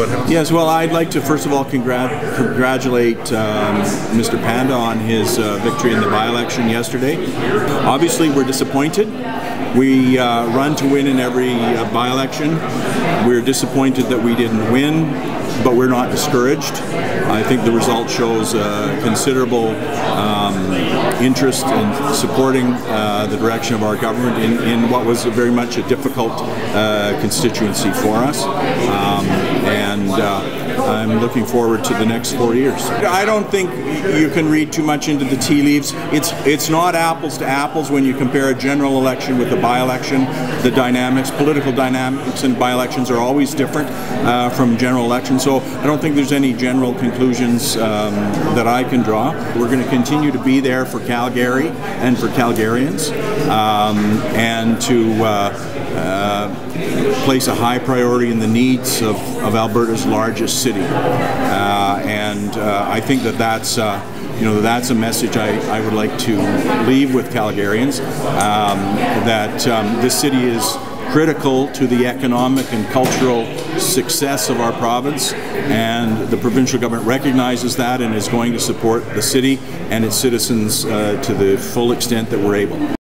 Yes, well, I'd like to first of all congrat congratulate um, Mr. Panda on his uh, victory in the by-election yesterday. Obviously, we're disappointed. We uh, run to win in every uh, by-election. We're disappointed that we didn't win, but we're not discouraged. I think the result shows uh, considerable um, interest in supporting uh, the direction of our government in, in, what was very much a difficult uh, constituency for us. Um, and uh, I'm looking forward to the next four years. I don't think you can read too much into the tea leaves. It's it's not apples to apples when you compare a general election with a by-election. The dynamics, political dynamics in by-elections are always different uh, from general elections. So I don't think there's any general conclusions um, that I can draw. We're going to continue to be there for Calgary and for Calgarians um, and to uh, uh, place a high priority in the needs of, of Alberta's largest city. Uh, and uh, I think that that's uh, you know, that's a message I, I would like to leave with Calgarians, um, that um, this city is critical to the economic and cultural success of our province and the provincial government recognizes that and is going to support the city and its citizens uh, to the full extent that we're able.